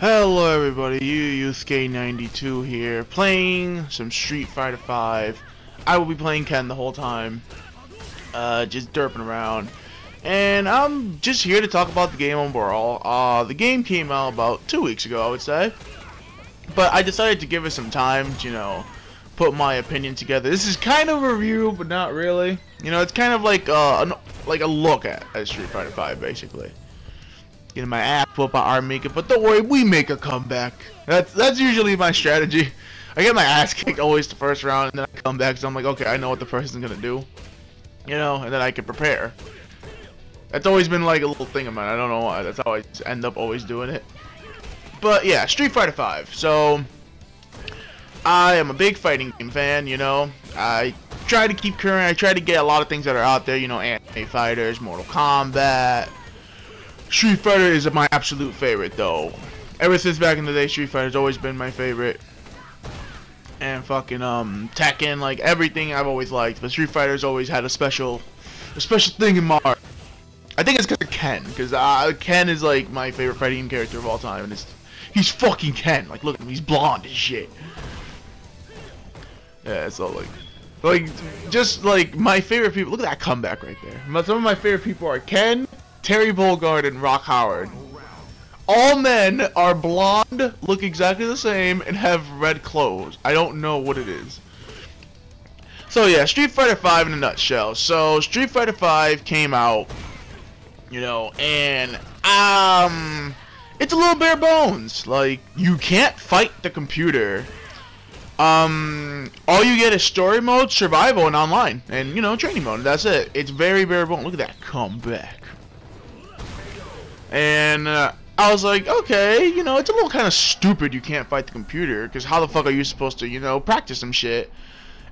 Hello everybody, you Yusuke92 here, playing some Street Fighter 5. I will be playing Ken the whole time, uh, just derping around. And I'm just here to talk about the game overall. Uh, the game came out about two weeks ago, I would say. But I decided to give it some time to, you know, put my opinion together. This is kind of a review, but not really. You know, it's kind of like, uh, an, like a look at, at Street Fighter 5, basically getting my ass whooped by R. Mika, but don't worry, we make a comeback. That's that's usually my strategy. I get my ass kicked always the first round, and then I come back, so I'm like, okay, I know what the person's gonna do, you know, and then I can prepare. That's always been like a little thing of mine. I don't know why. That's how I end up always doing it. But yeah, Street Fighter 5. So I am a big fighting game fan. You know, I try to keep current. I try to get a lot of things that are out there. You know, anime fighters, Mortal Kombat, Street Fighter is my absolute favorite, though. Ever since back in the day, Street Fighter's always been my favorite. And fucking um Tekken, like everything I've always liked, but Street Fighter's always had a special, a special thing in my heart. I think it's because of Ken, because uh, Ken is like my favorite fighting game character of all time, and it's he's fucking Ken. Like look at him, he's blonde and shit. Yeah, it's all like, like just like my favorite people. Look at that comeback right there. Some of my favorite people are Ken, Terry Bogard and Rock Howard. All men are blonde, look exactly the same, and have red clothes. I don't know what it is. So yeah, Street Fighter V in a nutshell. So Street Fighter V came out, you know, and um it's a little bare bones. Like you can't fight the computer. Um all you get is story mode, survival, and online. And you know, training mode. That's it. It's very bare bones. Look at that comeback. And uh, I was like, okay, you know, it's a little kind of stupid you can't fight the computer, because how the fuck are you supposed to, you know, practice some shit,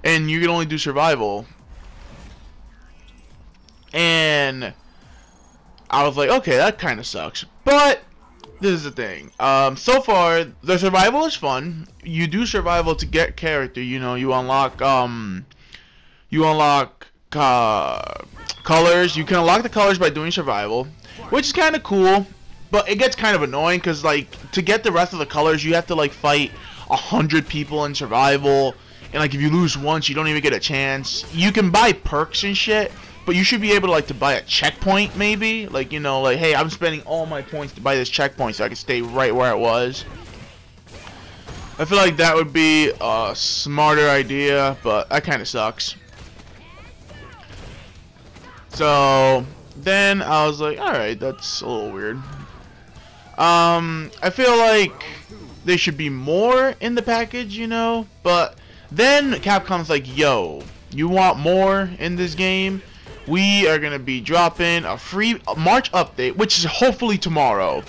and you can only do survival. And I was like, okay, that kind of sucks. But this is the thing. Um, so far, the survival is fun. You do survival to get character. You know, you unlock um, you unlock uh, colors. You can unlock the colors by doing survival which is kind of cool, but it gets kind of annoying because like to get the rest of the colors, you have to like fight a hundred people in survival, and like if you lose once, you don't even get a chance. You can buy perks and shit, but you should be able to like to buy a checkpoint maybe, like you know, like hey, I'm spending all my points to buy this checkpoint so I can stay right where I was. I feel like that would be a smarter idea, but that kind of sucks. So, then I was like, alright, that's a little weird. Um, I feel like they should be more in the package, you know? But then Capcom's like, yo, you want more in this game? We are going to be dropping a free March update, which is hopefully tomorrow,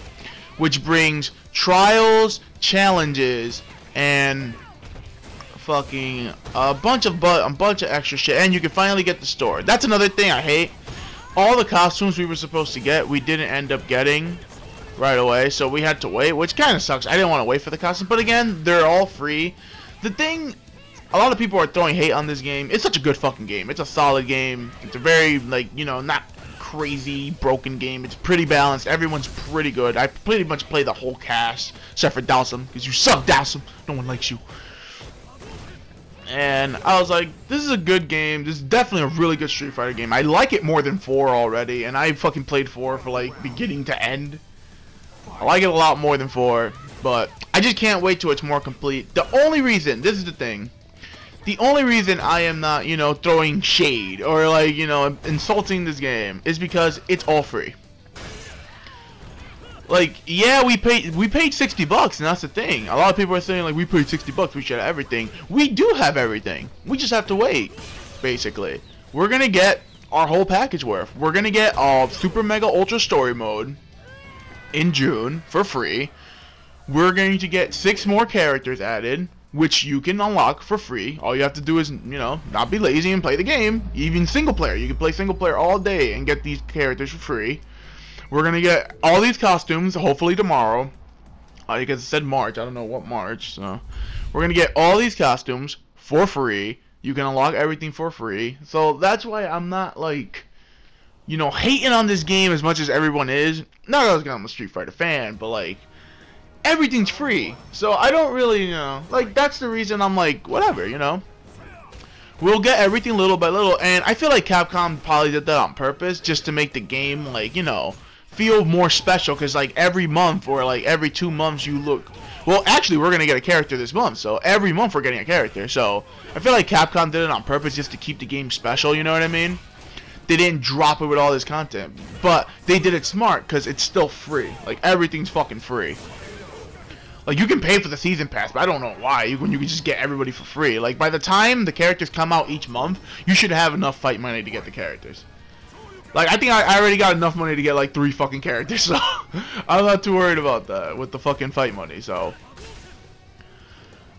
which brings trials, challenges, and fucking a bunch of but a bunch of extra shit, and you can finally get the store. That's another thing I hate all the costumes we were supposed to get, we didn't end up getting right away, so we had to wait, which kind of sucks. I didn't want to wait for the costume, but again, they're all free. The thing, a lot of people are throwing hate on this game. It's such a good fucking game. It's a solid game. It's a very, like, you know, not crazy broken game. It's pretty balanced. Everyone's pretty good. I pretty much play the whole cast, except for Dhalsim, because you suck, Dhalsim. No one likes you and I was like, this is a good game. This is definitely a really good Street Fighter game. I like it more than 4 already, and I fucking played 4 for like beginning to end. I like it a lot more than 4, but I just can't wait till it's more complete. The only reason, this is the thing, the only reason I am not, you know, throwing shade or like, you know, insulting this game is because it's all free. Like, yeah, we paid we paid 60 bucks, and that's the thing. A lot of people are saying like we paid 60 bucks, we should have everything. We do have everything. We just have to wait, basically. We're gonna get our whole package worth. We're gonna get uh, Super Mega Ultra Story Mode in June for free. We're going to get six more characters added, which you can unlock for free. All you have to do is, you know, not be lazy and play the game. Even single player. You can play single player all day and get these characters for free. We're gonna get all these costumes hopefully tomorrow. Uh, because it said March. I don't know what March. So we're gonna get all these costumes for free. You can unlock everything for free. So that's why I'm not like, you know, hating on this game as much as everyone is. Not because I'm a Street Fighter fan, but like, everything's free. So I don't really, you know, like that's the reason I'm like, whatever, you know. We'll get everything little by little, and I feel like Capcom probably did that on purpose, just to make the game, like, you know, feel more special, because, like, every month, or, like, every two months you look... Well, actually, we're to get a character this month, so every month we're getting a character, so I feel like Capcom did it on purpose just to keep the game special, you know what I mean? They didn't drop it with all this content, but they did it smart, because it's still free. Like, everything's fucking free. Like you can pay for the season pass, but I don't know why. You, When you can just get everybody for free. Like by the time the characters come out each month, you should have enough fight money to get the characters. Like I think I, I already got enough money to get like three fucking characters, so I'm not too worried about that with the fucking fight money. So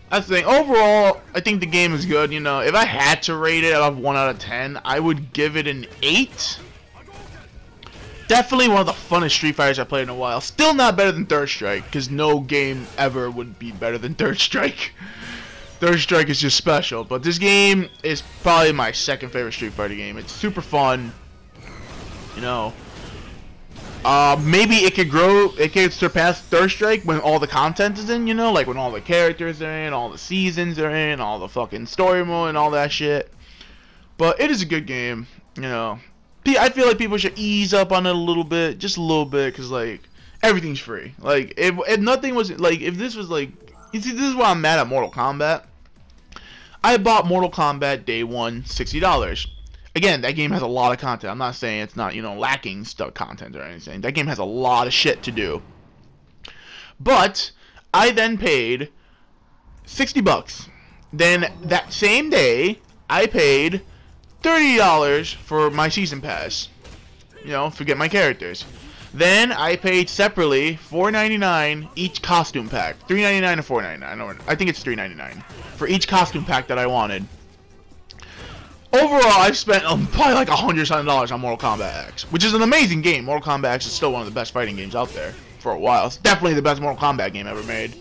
that's the thing. Overall, I think the game is good. You know, if I had to rate it out of one out of ten, I would give it an eight definitely one of the funnest Street Fighters I played in a while. Still not better than Third Strike, because no game ever would be better than Third Strike. Third Strike is just special, but this game is probably my second favorite Street Fighter game. It's super fun, you know. Uh, maybe it could grow, it could surpass Third Strike when all the content is in, you know, like when all the characters are in, all the seasons are in, all the fucking story mode and all that shit. But it is a good game, you know. I feel like people should ease up on it a little bit, just a little bit, because like everything's free. Like if, if nothing was like if this was like you see this is why I'm mad at Mortal Kombat. I bought Mortal Kombat day one, sixty dollars. Again, that game has a lot of content. I'm not saying it's not you know lacking stuff content or anything. That game has a lot of shit to do. But I then paid sixty bucks. Then that same day, I paid $30 for my season pass. You know, forget my characters. Then I paid separately $4.99 each costume pack. $3.99 or $4.99. I don't. I think it's $3.99 for each costume pack that I wanted. Overall, I've spent um, probably like a hundred something dollars on Mortal Kombat X, which is an amazing game. Mortal Kombat X is still one of the best fighting games out there for a while. It's definitely the best Mortal Kombat game ever made.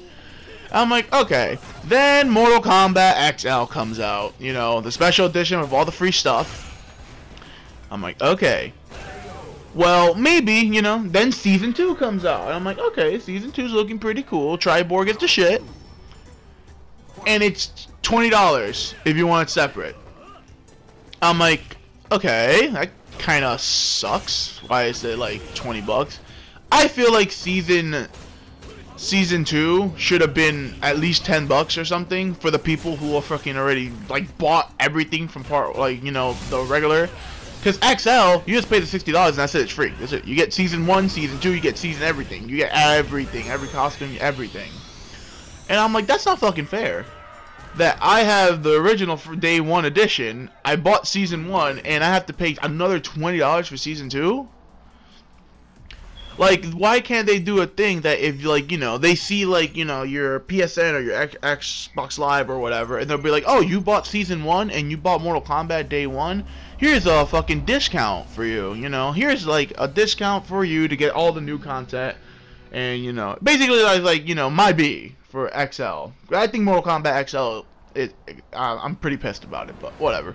I'm like, okay. Then Mortal Kombat XL comes out. You know, the special edition with all the free stuff. I'm like, okay. Well, maybe, you know, then Season 2 comes out. And I'm like, okay, Season 2 is looking pretty cool. Triborg gets the shit. And it's $20 if you want it separate. I'm like, okay, that kind of sucks. Why is it like 20 bucks? I feel like Season season two should have been at least 10 bucks or something for the people who are fucking already like bought everything from part like you know the regular. Because XL you just pay the $60 and that's it it's free. That's it. You get season one season two you get season everything. You get everything every costume everything. And I'm like that's not fucking fair that I have the original for day one edition I bought season one and I have to pay another $20 for season two like, why can't they do a thing that if, like, you know, they see, like, you know, your PSN or your X Xbox Live or whatever, and they'll be like, oh, you bought Season 1 and you bought Mortal Kombat Day 1? Here's a fucking discount for you, you know? Here's, like, a discount for you to get all the new content. And, you know, basically, like, like you know, my B for XL. I think Mortal Kombat XL, it, I'm pretty pissed about it, but whatever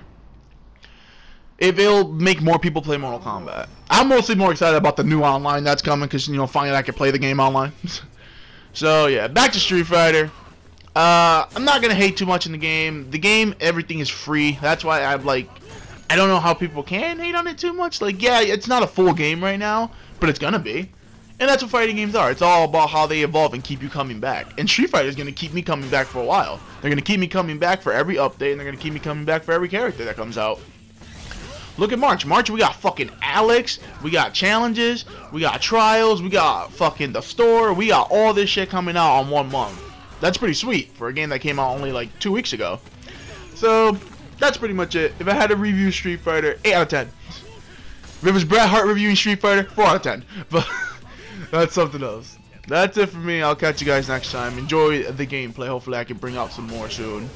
if it'll make more people play Mortal Kombat. I'm mostly more excited about the new online that's coming because you know finally I can play the game online. so yeah, back to Street Fighter. Uh, I'm not gonna hate too much in the game. The game, everything is free. That's why I'm like, I don't know how people can hate on it too much. Like, yeah, it's not a full game right now, but it's gonna be. And that's what fighting games are. It's all about how they evolve and keep you coming back. And Street Fighter is going to keep me coming back for a while. They're going to keep me coming back for every update, and they're going to keep me coming back for every character that comes out. Look at March. March, we got fucking Alex. We got challenges. We got trials. We got fucking the store. We got all this shit coming out on one month. That's pretty sweet for a game that came out only like two weeks ago. So, that's pretty much it. If I had to review Street Fighter, 8 out of 10. If it was Bret Hart reviewing Street Fighter, 4 out of 10. But, that's something else. That's it for me. I'll catch you guys next time. Enjoy the gameplay. Hopefully I can bring out some more soon.